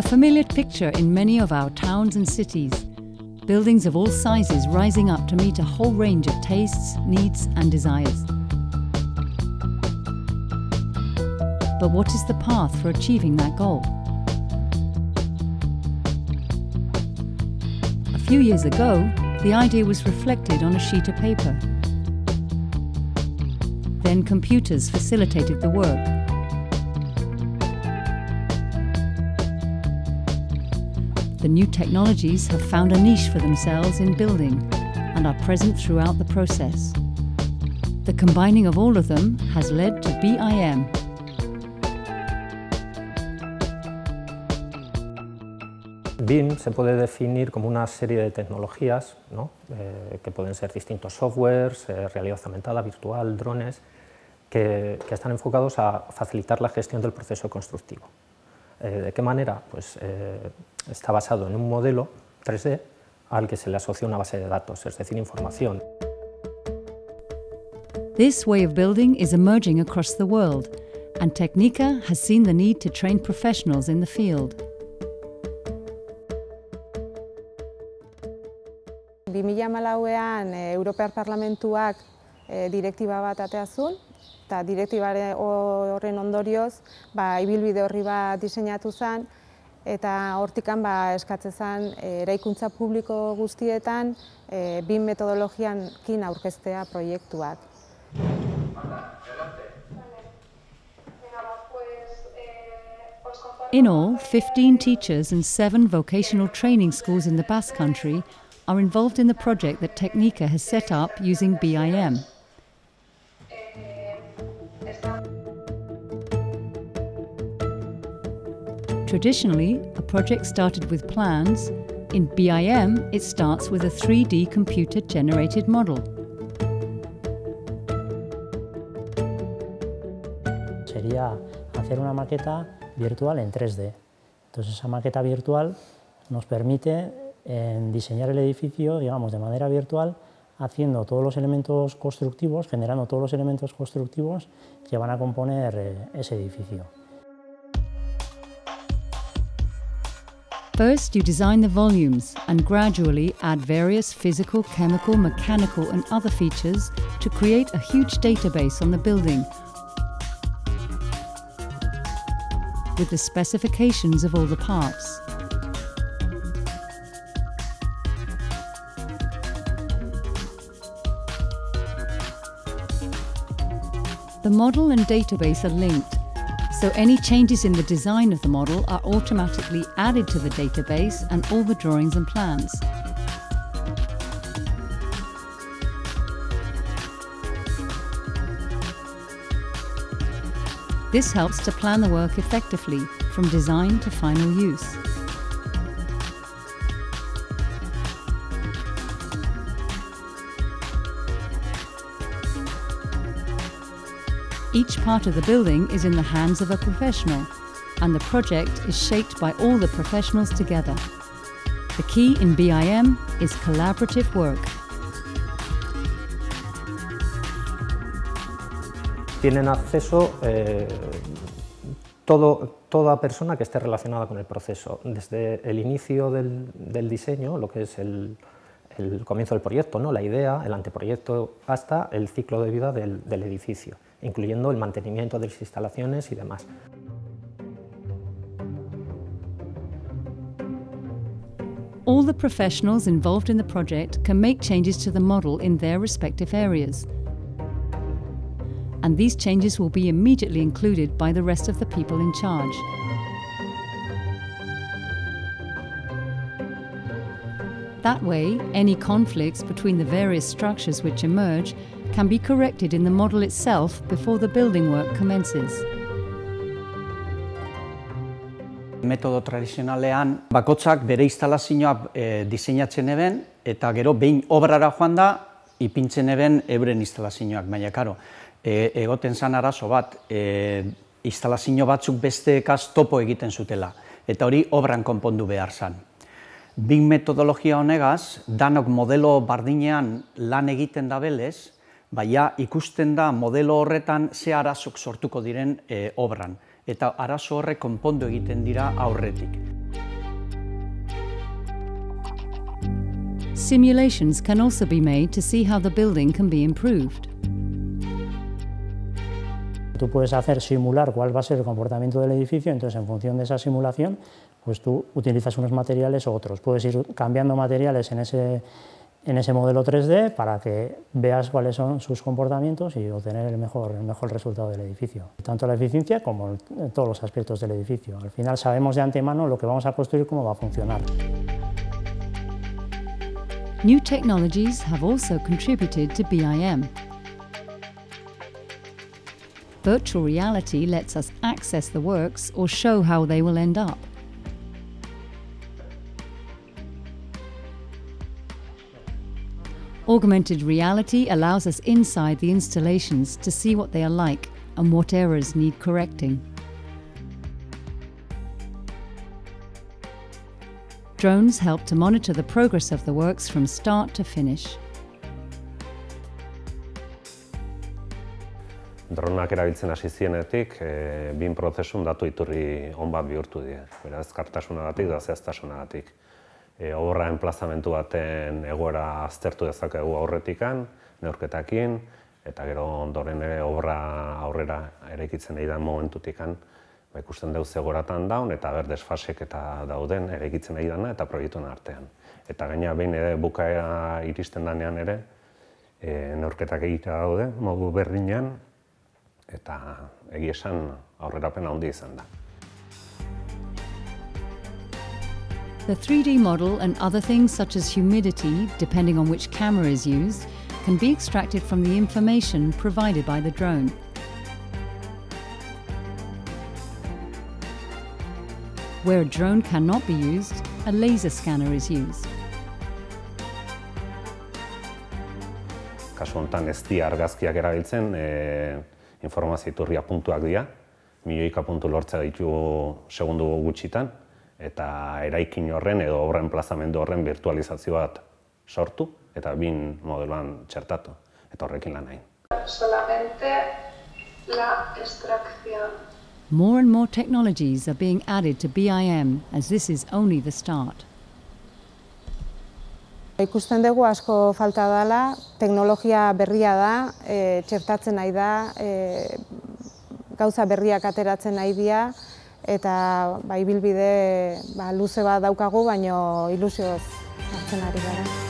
A familiar picture in many of our towns and cities. Buildings of all sizes rising up to meet a whole range of tastes, needs, and desires. But what is the path for achieving that goal? A few years ago, the idea was reflected on a sheet of paper. Then computers facilitated the work. The new technologies have found a niche for themselves in building and are present throughout the process. The combining of all of them has led to BIM, BIM se puede definir como una serie de tecnologías ¿no? eh, que pueden ser distintos softwares, eh, realidad aumentada, virtual, drones, que, que, están enfocados a facilitar la gestión del proceso constructivo. Eh, ¿De qué manera? Pues eh, está basado en un modelo 3D al que se le asocia una base de datos, es decir, información. This way of building is emerging across the world, and Technica has seen the need to train professionals in the field. 2008an e, Europear Parlamentuak e, direktiba bat ateazun, eta direktibare horren ondorioz, ba, ibilbide horri bat diseinatu zen, eta hortikan ba, eskatze zen e, eraikuntza publiko guztietan e, bin metodologian kin aurkeztea proiektuak. In all, 15 teachers and seven vocational training schools in the Basque Country are involved in the project that Technica has set up using BIM. Traditionally, a project started with plans. In BIM, it starts with a 3D computer generated model. Sería hacer una maqueta virtual en 3D. Entonces esa maqueta virtual nos permite diseñar el edificio, digamos, de manera virtual, haciendo todos los elementos constructivos, generando todos los elementos constructivos que van a componer eh, ese edificio. First, you design the volumes and gradually add various physical, chemical, mechanical, and other features to create a huge database on the building with the specifications of all the parts. The model and database are linked, so any changes in the design of the model are automatically added to the database and all the drawings and plans. This helps to plan the work effectively from design to final use. Each part of the building is in the hands of a professional, and the project is shaped by all the professionals together. The key in BIM is collaborative work. Tienen acceso eh, todo, toda persona que esté relacionada con el proceso, desde el inicio del, del diseño, lo que es el, el, comienzo del proyecto, ¿no? la idea, el anteproyecto, hasta el ciclo de vida del, del edificio incluyendo el mantenimiento de las instalaciones y demás. All the professionals involved in the project can make changes to the model in their respective areas. And these changes will be immediately included by the rest of the people in charge. That way, any conflicts between the various structures which emerge can be corrected in the model itself before the building work commences. Metodo tradizionalean bakotzak bere instalazioa e, diseinatzen eben eta gero behin obrara joan da ipintzen eben euren instalazioak. Baina, karo, e, egoten zan arazo bat, e, instalazio batzuk beste ekaz topo egiten zutela eta hori obran konpondu behar zan. Big metodologia honegaz, danok modelo bardinean lan egiten da belez, baina ikusten da modelo horretan ze arazok sortuko diren e, obran. Eta arazo horrek konpondu egiten dira aurretik. Simulations can also be made to see how the building can be improved. Tú puedes hacer simular cuál va a ser el comportamiento del edificio, entonces en función de esa simulación, pues tú utilizas unos materiales u otros. Puedes ir cambiando materiales en ese, en ese modelo 3D para que veas cuáles son sus comportamientos y obtener el mejor, el mejor resultado del edificio, tanto la eficiencia como todos los aspectos del edificio. Al final sabemos de antemano lo que vamos a construir, cómo va a funcionar. New technologies have also contributed to BIM. Virtual reality lets us access the works or show how they will end up. Augmented reality allows us inside the installations to see what they are like and what errors need correcting. Drones help to monitor the progress of the works from start to finish. Dronak erabiltzen hasi zienetik, e, bin prozesun datu iturri on bat bihurtu dira. Beraz, kartasunagatik da zehaztasunagatik. E, Oborra enplazamentu baten egoera aztertu dezakegu aurretikan, neurketakin, eta gero ondoren ere oborra aurrera eraikitzen nahi da momentutikan, ba, ikusten dugu zegoratan daun, eta ber desfasek eta dauden eraikitzen nahi dana eta proiektuen artean. Eta gaina behin ere bukaera iristen danean ere, e, neurketak egitea daude, modu berdinean, eta egia esan aurrerapena handi izan da. The 3D model and other things such as humidity, depending on which camera is used, can be extracted from the information provided by the drone. Where a drone cannot be used, a laser scanner is used. Kasu honetan ez dira argazkiak erabiltzen, e, informazio iturria puntuak dira, milioika puntu lortzea ditu segundu gutxitan, eta eraikin horren edo obra enplazamendu horren virtualizazio bat sortu, eta bin modeloan txertatu, eta horrekin lan nahi. Solamente la extracción. More and more technologies are being added to BIM as this is only the start. Ikusten dugu asko falta dela, teknologia berria da, e, txertatzen nahi da, e, gauza berriak ateratzen nahi dira, eta ba, ibilbide ba, luze bat daukagu, baino ilusioz hartzen ari gara.